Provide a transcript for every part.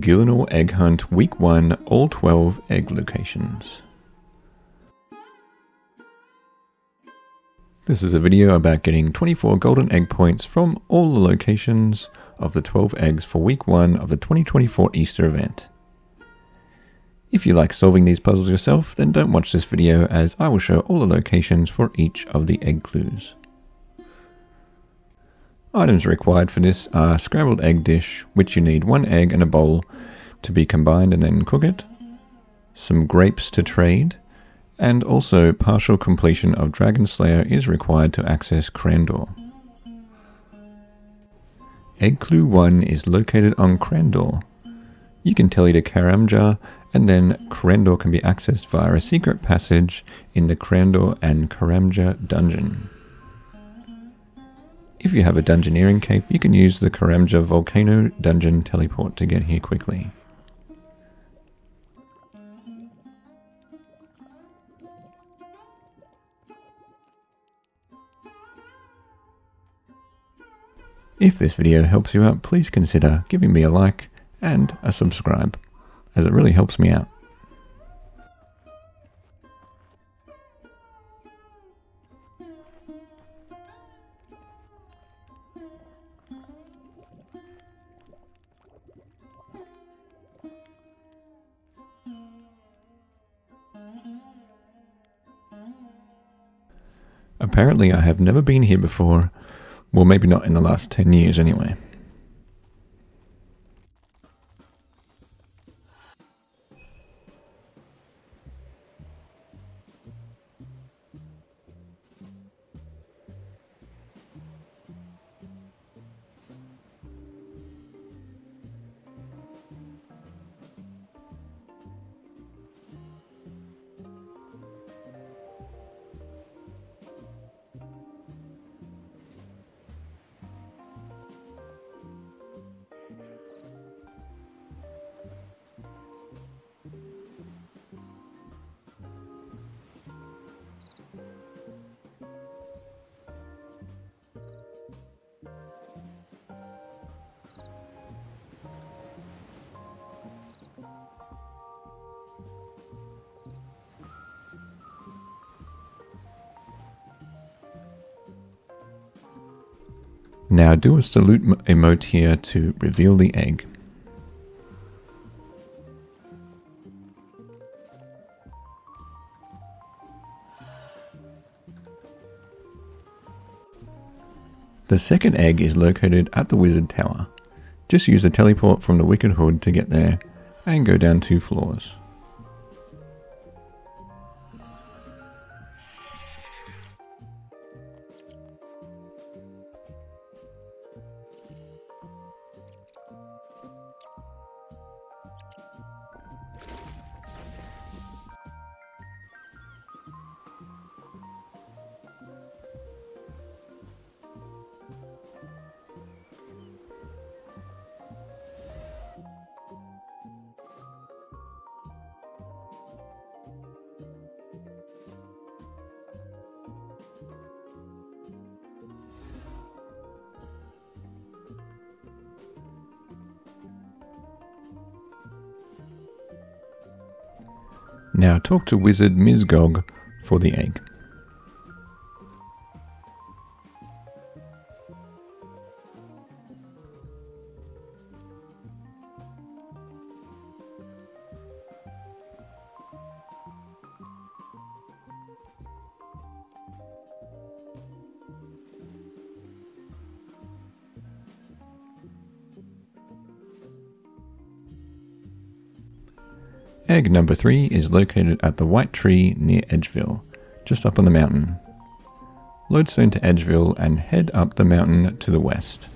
Gielinor Egg Hunt Week 1 All 12 Egg Locations. This is a video about getting 24 golden egg points from all the locations of the 12 eggs for week 1 of the 2024 Easter event. If you like solving these puzzles yourself, then don't watch this video as I will show all the locations for each of the egg clues. Items required for this are scrambled egg dish, which you need one egg and a bowl to be combined and then cook it, some grapes to trade, and also partial completion of Dragon Slayer is required to access Crandor. Egg Clue 1 is located on Crandor. You can tell to Karamja, and then Crandor can be accessed via a secret passage in the Crandor and Karamja dungeon. If you have a dungeoneering cape, you can use the Karamja Volcano dungeon teleport to get here quickly. If this video helps you out, please consider giving me a like and a subscribe, as it really helps me out. Apparently I have never been here before, well, maybe not in the last 10 years anyway. Now do a salute emote here to reveal the egg. The second egg is located at the Wizard Tower. Just use the teleport from the Wicked Hood to get there and go down two floors. Now talk to Wizard Mizgog for the egg. Egg number three is located at the White Tree near Edgeville, just up on the mountain. Lodestone to Edgeville and head up the mountain to the west.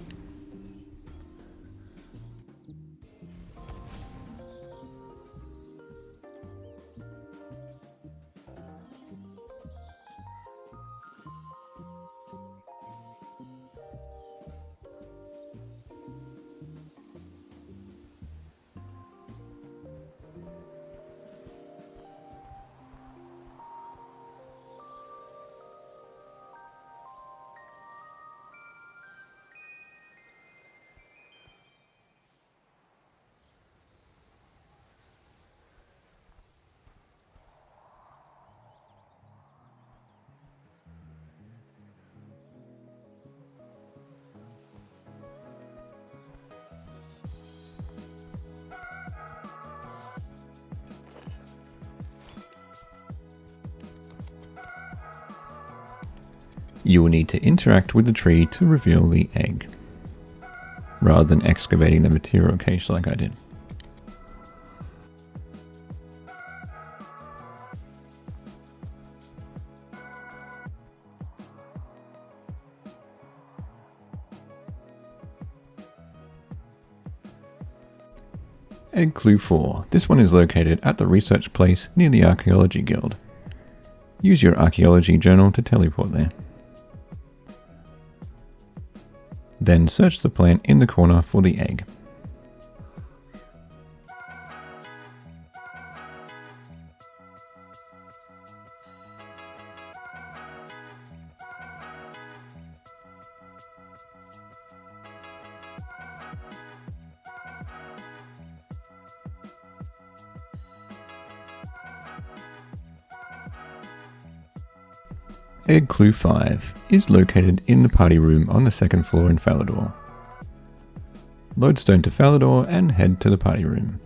You will need to interact with the tree to reveal the egg, rather than excavating the material cache like I did. Egg Clue 4. This one is located at the research place near the Archaeology Guild. Use your archaeology journal to teleport there. Then search the plant in the corner for the egg. Egg Clue 5 is located in the party room on the second floor in Falador. Lodestone to Falador and head to the party room.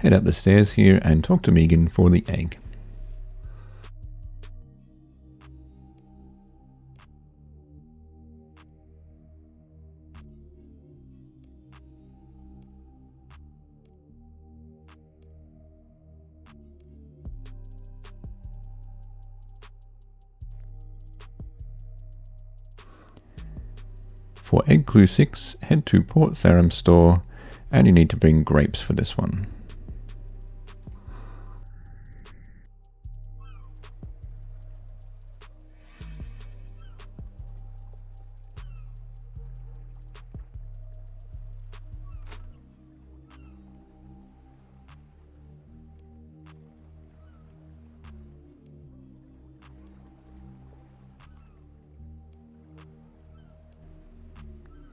Head up the stairs here and talk to Megan for the egg. For Egg Clue 6, head to Port Sarim store and you need to bring grapes for this one.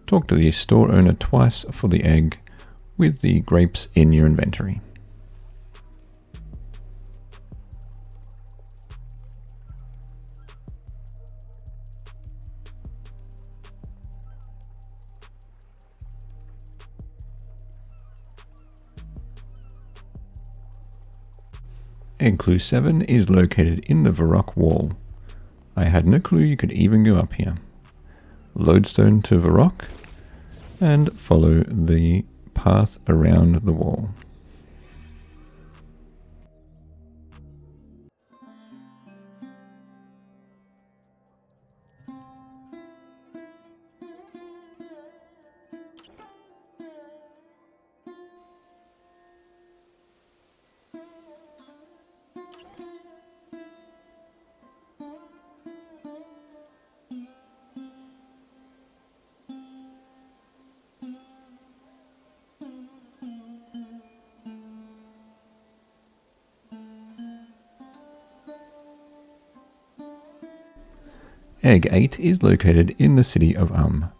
Talk to the store owner twice for the egg with the grapes in your inventory. Egg Clue 7 is located in the Varrock wall. I had no clue you could even go up here. Lodestone to Varrock and follow the path around the wall. Egg 8 is located in the city of Um.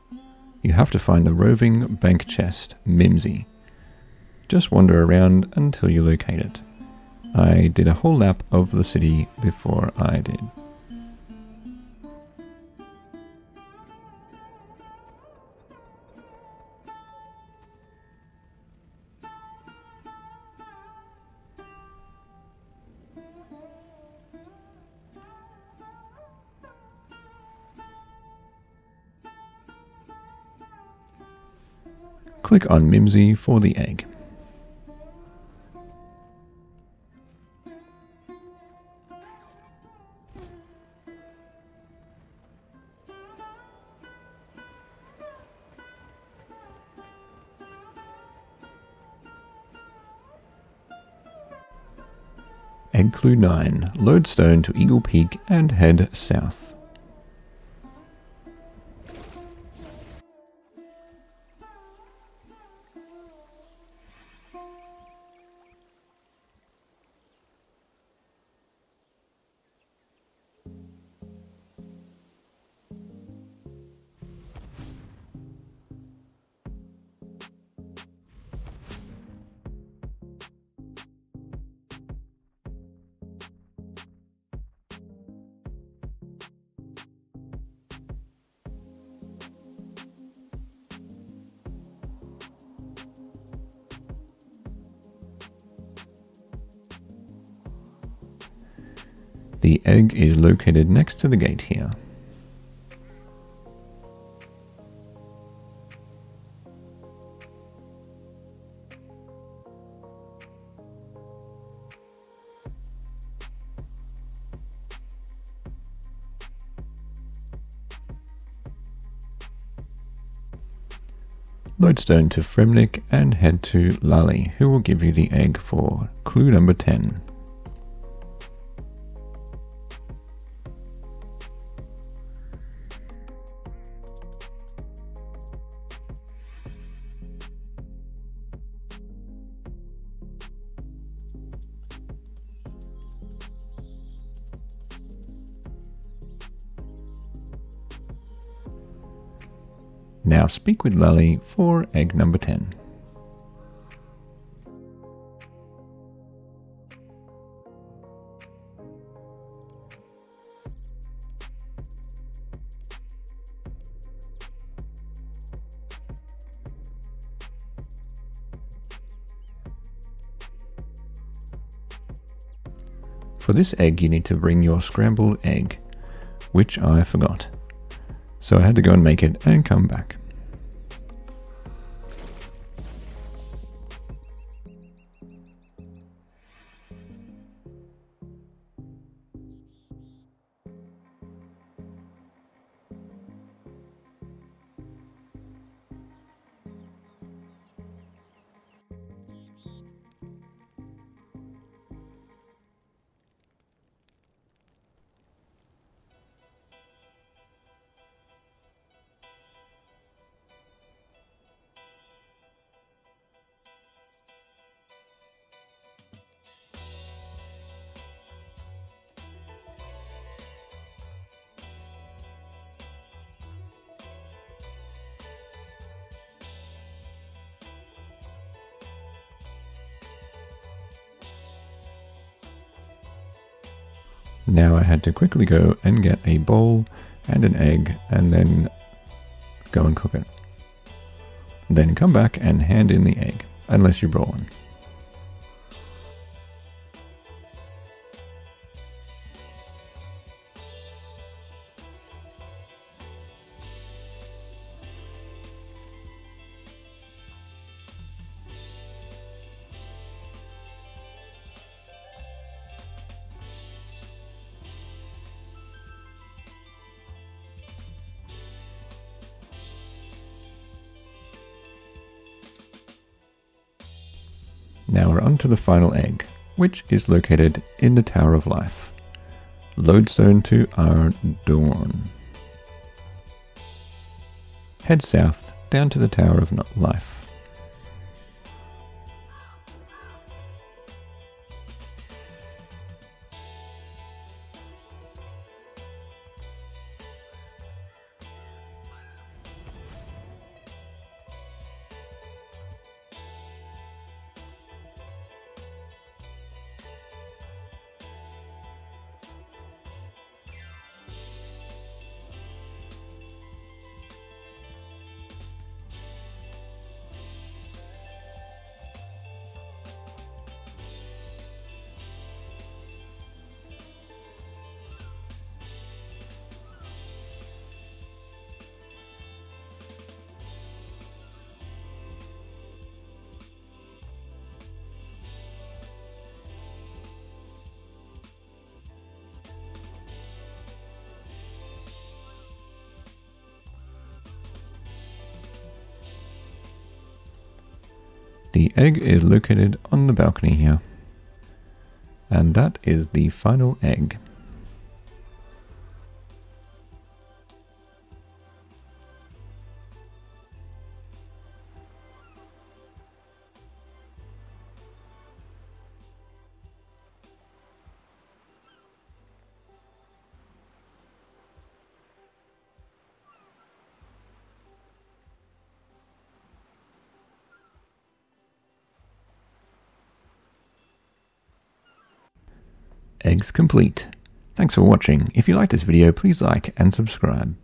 You have to find the roving bank chest, Mimsy. Just wander around until you locate it. I did a whole lap of the city before I did. Click on Mimsy for the egg. Egg Clue 9. Lodestone to Eagle Peak and head south. The egg is located next to the gate here. Lodestone to Fremennik and head to Lally, who will give you the egg for clue number 10. Now speak with Lally for egg number 10. For this egg, you need to bring your scrambled egg, which I forgot. So I had to go and make it and come back. Now I had to quickly go and get a bowl and an egg and then go and cook it. Then come back and hand in the egg, unless you're rolling. Now we're on to the final egg, which is located in the Tower of Life. Lodestone to Ardougne. Head south down to the Tower of Life. The egg is located on the balcony here. And that is the final egg. Eggs complete. Thanks for watching. If you like this video, please like and subscribe.